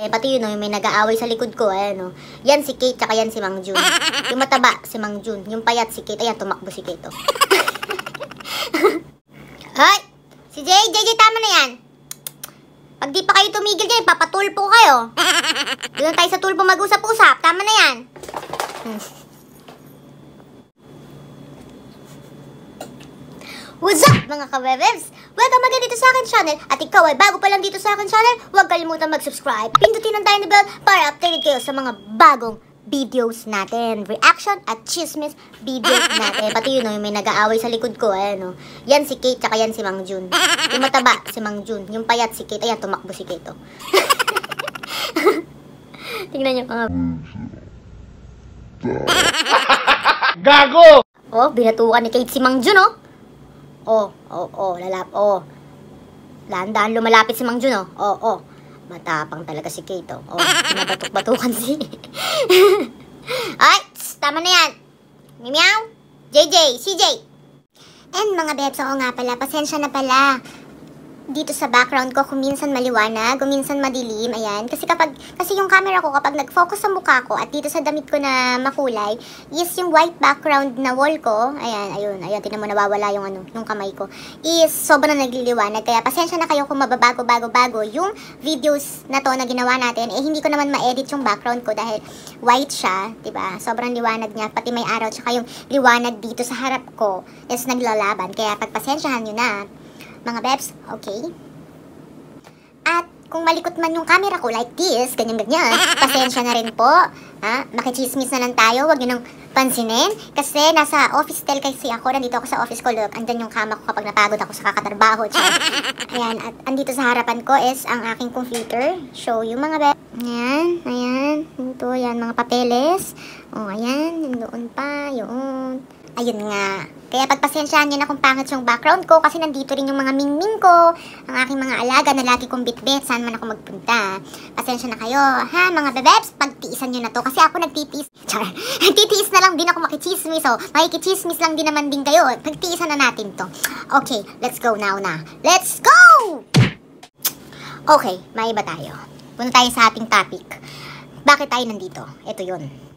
Eh, pati yun, no, yung may nag-aaway sa likod ko, ayan, no. Yan si Kate, tsaka yan si Mang Jun. Yung mataba, si Mang Jun. Yung payat, si Kate. Ayan, tumakbo si Kate, oh. Hoy! Si Jay, Jay, Jay, tama na yan. Pag di pa kayo tumigil dyan, papatulpo kayo. Doon tayo sa tulpo mag-usap-usap. Tama na yan. Hmm. What's up mga kabebebs? Welcome again dito sa akin channel at ikaw ay bago pa lang dito sa akin channel, huwag kalimutan mag-subscribe. Pindutin ang tiny bell para updated kayo sa mga bagong videos natin. Reaction at chismis videos natin. Pati yun, no, yung may nag-aaway sa likod ko. Ayan, no. Yan si Kate, tsaka yan si Mang Jun. Yung mataba, si Mang Jun. Yung payat, si Kate. Ayan, tumakbo si Kate, oh. Tingnan niyo mga... Gago! Oh, binatukan ni Kate si Mang Jun, oh. Oh, oh, oh, lalap, oh. Dahan-dahan lumalapit si Mang Jun, oh. Oh, oh. Matapang talaga si Kate, oh. Oh, pinabatok-batukan si... Ay, tss, tama na yan. Mimiyaw, JJ, CJ. And mga bebs, oo nga pala, pasensya na pala dito sa background ko kung minsan maliwanag, kung minsan madilim, ayan. Kasi kapag, kasi yung camera ko kapag nag-focus sa mukha ko at dito sa damit ko na makulay, is yung white background na wall ko, ayan, ayun, ayun, tinan nawawala yung ano, yung kamay ko, is sobrang nagliliwanag. Kaya pasensya na kayo kung mababago-bago-bago yung videos na to na ginawa natin, eh hindi ko naman ma-edit yung background ko dahil white siya, 'di ba? Sobrang liwanag niya, pati may araw, tsaka yung liwanag dito sa harap ko is naglalaban. Kaya pagpasensyahan nyo na, mga bebs, okay? At kung malikot man yung camera ko like this, ganyan-ganyan, pasensya na rin po. Ha? Makichismis na lang tayo, wag nyo nang pansinin. Kasi nasa office tel kasi ako, nandito ako sa office ko, look, andyan yung kama ko kapag napagod ako sa kakatrabaho. Tsaka, ayan, at andito sa harapan ko is ang aking computer. Show you mga bebs. Ayan, ayan, ito, ayan, mga papeles. O, oh, ayan, doon pa, yun. Ayun nga. Kaya pagpasensyahan nyo na kung pangit yung background ko kasi nandito rin yung mga mingming ko, ang aking mga alaga na lagi kong bitbit saan man ako magpunta. Pasensya na kayo, ha mga bebebs, pagtiisan nyo na to kasi ako nagtitiis. Char, nagtitiis na lang din ako makichismis, so makikichismis lang din naman din kayo. Pagtiisan na natin to. Okay, let's go now na. Let's go! Okay, may iba tayo. Punta tayo sa ating topic. Bakit tayo nandito? Ito yun.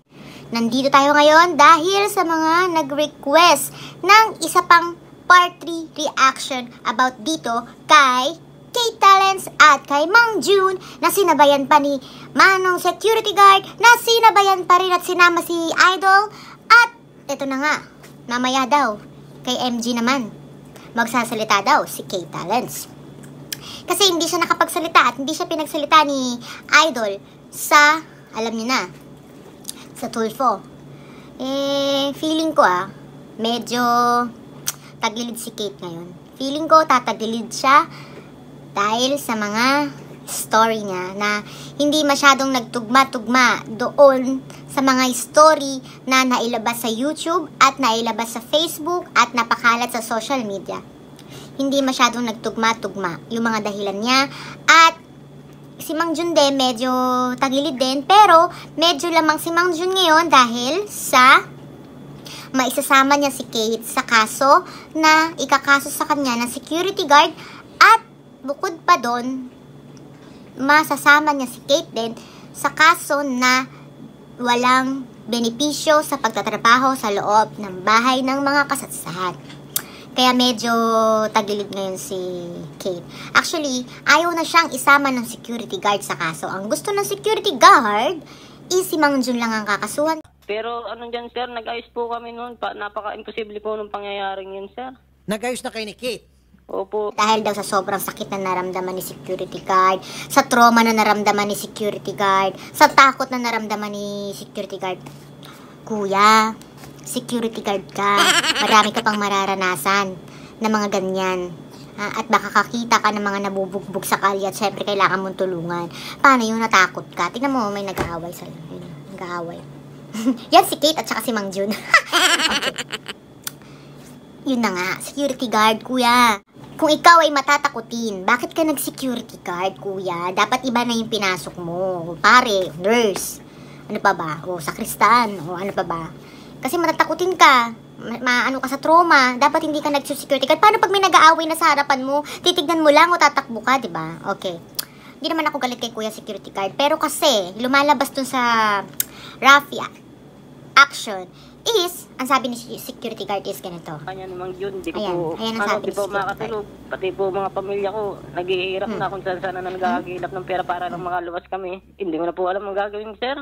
Nandito tayo ngayon dahil sa mga nag-request ng isa pang part 3 reaction about dito kay Kate Talents at kay Mang June na sinabayan pa ni Manong Security Guard na sinabayan pa rin at sinama si Idol at ito na nga, mamaya daw kay MG naman magsasalita daw si Kate Talents. Kasi hindi siya nakapagsalita at hindi siya pinagsalita ni Idol sa, alam niyo na, sa Tulfo. Eh, feeling ko ah, medyo tagilid si Kate ngayon. Feeling ko tatagilid siya dahil sa mga story niya na hindi masyadong nagtugma-tugma doon sa mga story na nailabas sa YouTube at nailabas sa Facebook at napakalat sa social media hindi masyadong nagtugma-tugma yung mga dahilan niya at si Mang Jun din medyo tagilid din pero medyo lamang si Mang Jun ngayon dahil sa maisasama niya si Kate sa kaso na ikakaso sa kanya ng security guard at bukod pa doon masasama niya si Kate din sa kaso na walang benepisyo sa pagtatrabaho sa loob ng bahay ng mga kasatsahan. Kaya medyo tagilid ngayon si Kate. Actually, ayaw na siyang isama ng security guard sa kaso. Ang gusto ng security guard is si Mang Jun lang ang kakasuhan. Pero ano dyan, sir, nag-ayos po kami noon. Pa, napaka-imposible po nung pangyayaring yun, sir. Nagayos na kayo ni Kate. Opo. Dahil daw sa sobrang sakit na naramdaman ni security guard, sa trauma na naramdaman ni security guard, sa takot na naramdaman ni security guard. Kuya, security guard ka. Marami ka pang mararanasan na mga ganyan. Ha? At baka kakita ka ng mga nabubugbog sa kalye at syempre kailangan mong tulungan. Paano yung natakot ka? Tingnan mo, may nag-aaway sa'yo. Nag-aaway. Yan si Kate at saka si Mang Jun. okay. Yun na nga, security guard, kuya. Kung ikaw ay matatakutin, bakit ka nag-security guard, kuya? Dapat iba na yung pinasok mo. Pare, nurse. Ano pa ba? O sakristan. O ano pa ba? Kasi matatakutin ka. Maano ka sa trauma. Dapat hindi ka nag-security guard. Paano pag may nag-aaway na sa harapan mo? Titignan mo lang o tatakbo ka, di ba? Okay. hindi naman ako galit kay Kuya Security Guard. Pero kasi, lumalabas dun sa Rafi action is, ang sabi ni security guard is ganito. Kanya namang yun, di ko Ayan, po, ayan ang ano, sabi di po makatulog. Pati po mga pamilya ko, naghihirap Hmm. na kung saan saan na nagagilap ng pera para lang makaluwas kami. Hindi ko na po alam ang gagawin, sir.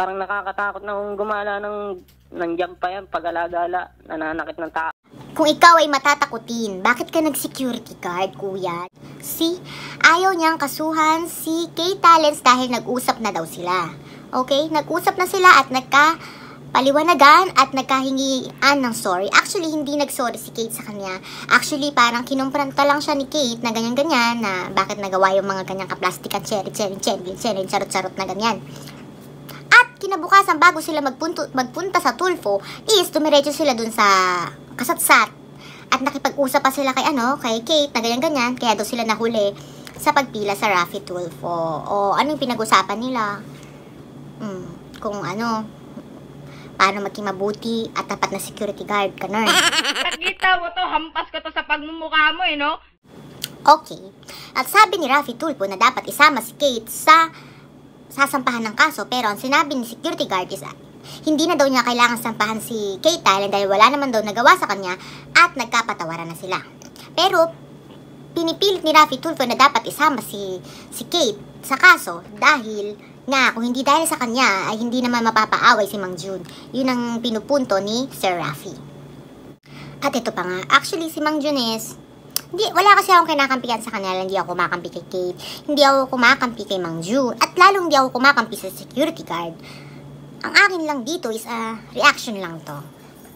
Parang nakakatakot na kung gumala ng nandiyan pa yan, pag-alagala, nananakit ng tao. Kung ikaw ay matatakutin, bakit ka nag-security guard, kuya? Si, ayaw niyang kasuhan si Kay Talents dahil nag-usap na daw sila. Okay? Nag-usap na sila at nagka paliwanagan at nagkahingian ng sorry. Actually, hindi nag-sorry si Kate sa kanya. Actually, parang kinumpranta lang siya ni Kate na ganyan-ganyan na bakit nagawa yung mga ganyang kaplastikan, cherry, cherry, cherry, cherry, charot-charot na ganyan. Kinabukasan, bago sila magpunto, magpunta sa Tulfo, is dumiretso sila dun sa kasatsat. At nakipag-usap pa sila kay ano, kay Kate na ganyan-ganyan, kaya daw sila nahuli sa pagpila sa Rafi Tulfo. O ano yung pinag-usapan nila? Hmm, kung ano, paano maging mabuti at tapat na security guard ka, nerd. Nakita mo to, hampas ko to sa pagmumukha mo eh, no? Okay. At sabi ni Rafi Tulfo na dapat isama si Kate sa sasampahan ng kaso pero ang sinabi ni security guard is ah, hindi na daw niya kailangan sampahan si Kate Thailand dahil wala naman daw nagawa sa kanya at nagkapatawaran na sila. Pero pinipilit ni Rafi Tulfo na dapat isama si si Kate sa kaso dahil nga kung hindi dahil sa kanya ay hindi naman mapapaaway si Mang Jun. Yun ang pinupunto ni Sir Rafi. At ito pa nga, actually si Mang Jun is hindi, wala kasi akong kinakampihan sa kanila. Hindi ako kumakampi kay Kate. Hindi ako kumakampi kay Mang Ju. At lalong hindi ako kumakampi sa security guard. Ang akin lang dito is a reaction lang to.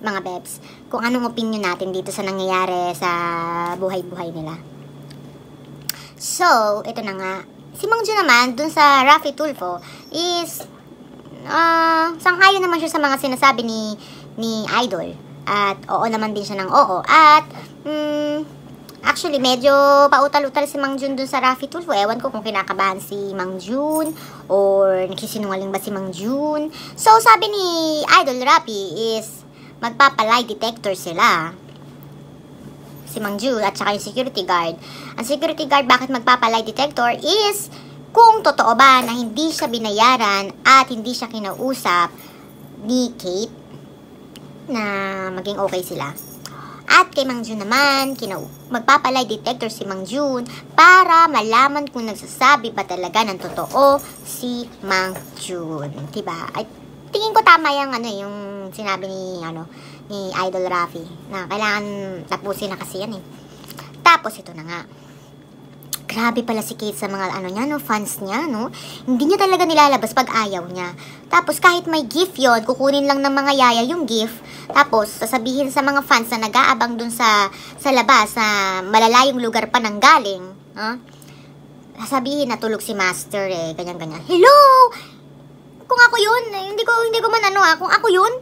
Mga bebs. Kung anong opinion natin dito sa nangyayari sa buhay-buhay nila. So, ito na nga. Si Mang Ju naman, dun sa Rafi Tulfo, is ah sanghayon naman siya sa mga sinasabi ni ni Idol. At oo naman din siya ng oo. At, mm, actually, medyo pautal-utal si Mang Jun dun sa Rafi Tulfo. Ewan ko kung kinakabahan si Mang Jun or nagsisinungaling ba si Mang Jun. So, sabi ni Idol Rafi is magpapalay detector sila si Mang Ju at saka yung security guard. Ang security guard bakit magpapalay detector is kung totoo ba na hindi siya binayaran at hindi siya kinausap ni Kate na maging okay sila. At kay Mang Jun naman, magpapalay detector si Mang Jun para malaman kung nagsasabi ba talaga ng totoo si Mang Jun. Diba? At tingin ko tama yung ano yung sinabi ni ano ni Idol Rafi na kailangan tapusin na kasi yan eh. Tapos ito na nga. Grabe pala si Kate sa mga ano niya, no, fans niya, no? Hindi niya talaga nilalabas pag ayaw niya. Tapos kahit may gift yon kukunin lang ng mga yaya yung gift. Tapos sasabihin sa mga fans na nag-aabang dun sa, sa labas sa malalayong lugar pa nang galing. Ha? Sasabihin na tulog si Master eh, ganyan-ganyan. Hello! Kung ako yun, eh, hindi ko, hindi ko man ano ah, kung ako yun,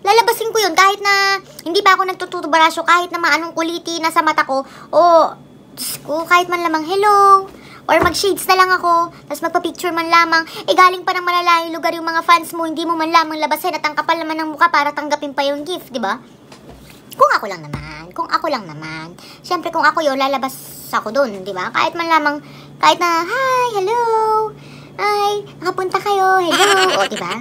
lalabasin ko yun kahit na hindi pa ako nagtutubarasyo, kahit na maanong kuliti na sa mata ko, o Diyos ko, kahit man lamang hello, or mag-shades na lang ako, tapos magpa-picture man lamang, eh galing pa ng malalayong lugar yung mga fans mo, hindi mo man lamang labasin at ang kapal naman ng mukha para tanggapin pa yung gift, di ba? Kung ako lang naman, kung ako lang naman, syempre kung ako yun, lalabas ako dun, di ba? Kahit man lamang, kahit na, hi, hello, hi, nakapunta kayo, hello, o, di ba?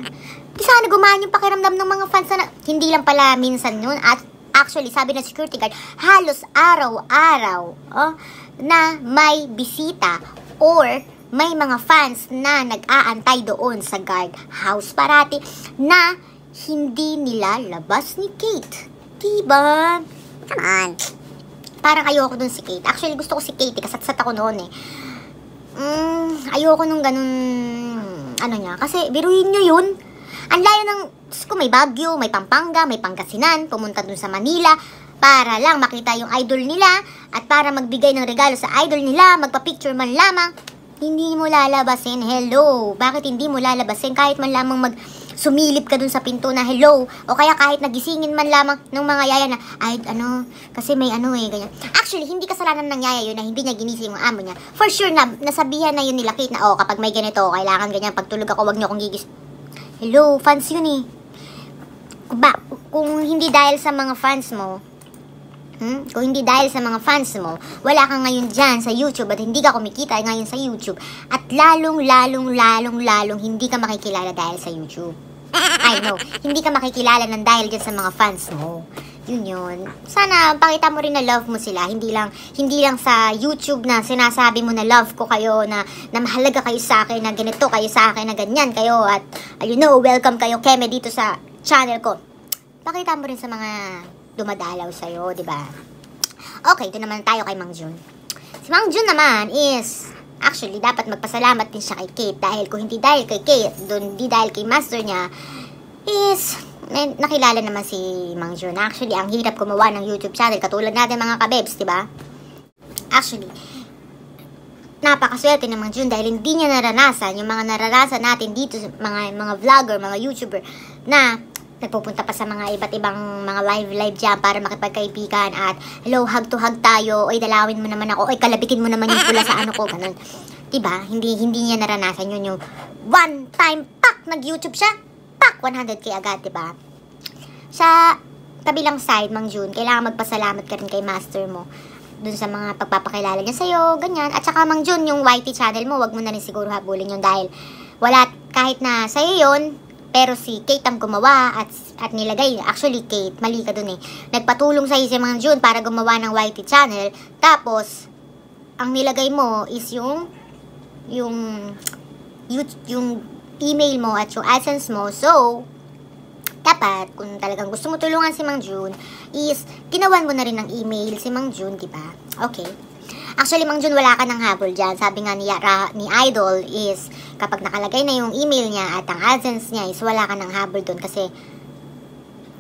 Di sana gumaan yung pakiramdam ng mga fans na, hindi lang pala minsan yun, at actually, sabi ng security guard, halos araw-araw, oh, na may bisita or may mga fans na nag-aantay doon sa guard house parati na hindi nila labas ni Kate. Diba? Come on. Parang ayoko dun si Kate. Actually, gusto ko si Kate, eh, kasatsat ako noon eh. Mm, ayoko nung ganun, ano niya. Kasi, biruin nyo yun. Ang layo ng, ko, may Baguio, may Pampanga, may Pangasinan, pumunta dun sa Manila, para lang makita yung idol nila, at para magbigay ng regalo sa idol nila, magpa-picture man lamang, hindi mo lalabasin, hello. Bakit hindi mo lalabasin? Kahit man lamang mag sumilip ka dun sa pinto na hello, o kaya kahit nagisingin man lamang ng mga yaya na, ay, ano, kasi may ano eh, ganyan. Actually, hindi kasalanan ng yaya yun na hindi niya ginising yung amo niya. For sure na, nasabihan na yun nila Kate na, oh, kapag may ganito, kailangan ganyan, pagtulog ako, wag niyo akong gigis. Hello, fans yun eh. Ba, kung hindi dahil sa mga fans mo, Hmm? Kung hindi dahil sa mga fans mo, wala ka ngayon dyan sa YouTube at hindi ka kumikita ngayon sa YouTube. At lalong, lalong, lalong, lalong hindi ka makikilala dahil sa YouTube. I know, hindi ka makikilala ng dahil dyan sa mga fans mo. Yun yun. Sana pakita mo rin na love mo sila. Hindi lang hindi lang sa YouTube na sinasabi mo na love ko kayo, na, na mahalaga kayo sa akin, na ganito kayo sa akin, na ganyan kayo. At, uh, you know, welcome kayo, Keme, dito sa channel ko. Pakita mo rin sa mga dumadalaw sa'yo, di ba? Okay, ito naman tayo kay Mang Jun. Si Mang Jun naman is, actually, dapat magpasalamat din siya kay Kate dahil kung hindi dahil kay Kate, doon hindi dahil kay master niya, is, nakilala naman si Mang Jun. Actually, ang hirap gumawa ng YouTube channel, katulad natin mga kabebs, di ba? Actually, napakaswerte ng Mang Jun dahil hindi niya naranasan yung mga naranasan natin dito, mga mga vlogger, mga YouTuber, na nagpupunta pa sa mga iba't ibang mga live live dyan para makipagkaibigan at hello, hug to hug tayo, oy dalawin mo naman ako, oy kalabitin mo naman yung pula sa ano ko, ganun. Diba? Hindi, hindi niya naranasan yun yung one time, pak, nag-YouTube siya, pak, 100k agad, diba? Sa kabilang side, Mang Jun, kailangan magpasalamat ka rin kay master mo dun sa mga pagpapakilala niya sa'yo, ganyan. At saka, Mang Jun, yung YT channel mo, wag mo na rin siguro habulin yun dahil wala, kahit na sa'yo yun, pero si Kate ang gumawa at, at nilagay. Actually, Kate, mali ka dun eh. Nagpatulong sa si Mang Jun para gumawa ng YT channel. Tapos, ang nilagay mo is yung yung yung, yung email mo at yung AdSense mo. So, dapat, kung talagang gusto mo tulungan si Mang Jun, is, ginawan mo na rin ng email si Mang Jun, di ba? Okay. Actually, Mang Jun, wala ka ng habol dyan. Sabi nga ni, Ra, ni Idol is, kapag nakalagay na yung email niya at ang AdSense niya is, wala ka ng habol doon kasi,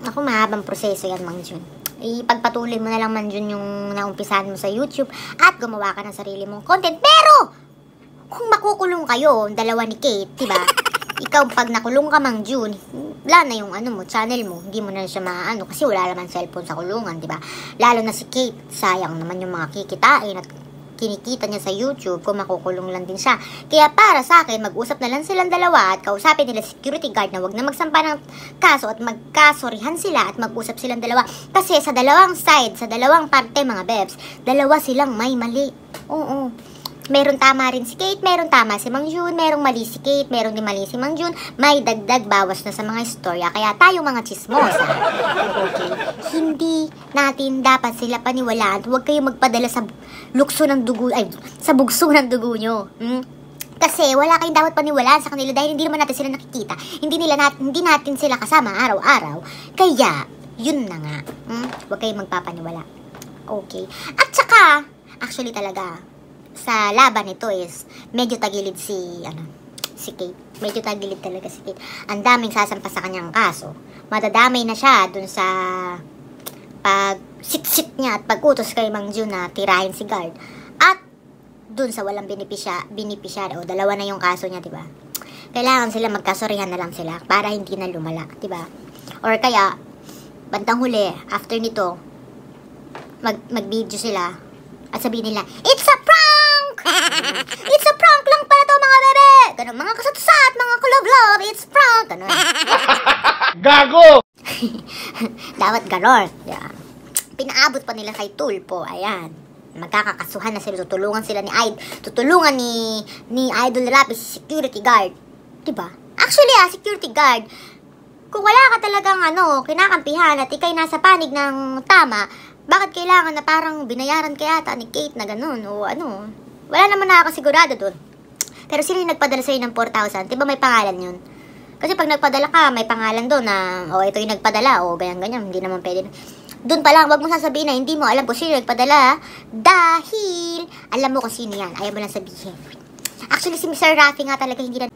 ako, mahabang proseso yan, Mang Jun. Ipagpatuloy mo na lang, Mang Jun, yung naumpisahan mo sa YouTube at gumawa ka ng sarili mong content. Pero, kung makukulong kayo, dalawa ni Kate, di ba? Ikaw pag nakulong ka mang June, wala na yung ano mo, channel mo, hindi mo na siya maano kasi wala naman cellphone sa kulungan, di ba? Lalo na si Kate, sayang naman yung mga kikitain at kinikita niya sa YouTube kung makukulong lang din siya. Kaya para sa akin, mag-usap na lang silang dalawa at kausapin nila security guard na wag na magsampa ng kaso at magkasorihan sila at mag-usap silang dalawa. Kasi sa dalawang side, sa dalawang parte mga bebs, dalawa silang may mali. Oo meron tama rin si Kate, meron tama si Mang Jun, merong mali si Kate, meron din mali si Mang Jun, may dagdag bawas na sa mga istorya. Kaya tayo mga chismosa, okay, hindi natin dapat sila paniwalaan. Huwag kayo magpadala sa lukso ng dugo, ay, sa bugso ng dugo nyo. Hmm? Kasi wala kayong dapat paniwalaan sa kanila dahil hindi naman natin sila nakikita. Hindi nila nat hindi natin sila kasama araw-araw. Kaya, yun na nga. Hmm? Huwag kayong magpapaniwala. Okay. At saka, actually talaga, sa laban nito is medyo tagilid si ano si Kate. Medyo tagilid talaga si Kate. Ang daming sasampa sa kanyang kaso. Madadamay na siya dun sa pag sit niya at pag-utos kay Mang Jun na tirahin si guard. At dun sa walang binipisya, binipisya o dalawa na yung kaso niya, 'di ba? Kailangan sila magkasorihan na lang sila para hindi na lumala, 'di ba? Or kaya bandang huli after nito mag mag-video sila at sabihin nila, "It's a prank!" It's a prank lang pala to mga bebe! Ganun, mga kasatsat, mga kulove-love, it's prank! Ganun. Gago! Dapat ganon. Yeah. Pinaabot pa nila kay Tulpo. Ayan. Magkakakasuhan na sila. Tutulungan sila ni Idol. Tutulungan ni, ni Idol Rapis, si security guard. Diba? Actually ah, security guard, kung wala ka talagang ano, kinakampihan at ikay nasa panig ng tama, bakit kailangan na parang binayaran kaya ata ni Kate na ganun o ano? Wala naman nakakasigurado dun. Pero sino yung nagpadala sa'yo ng 4,000? Diba may pangalan yun? Kasi pag nagpadala ka, may pangalan doon na, o oh, ito yung nagpadala, o oh, ganyan-ganyan, hindi naman pwede. Doon pa lang, wag mo sasabihin na hindi mo alam kung sino nagpadala, dahil alam mo kung sino yan, ayaw mo lang sabihin. Actually, si Mr. Rafi nga talaga hindi na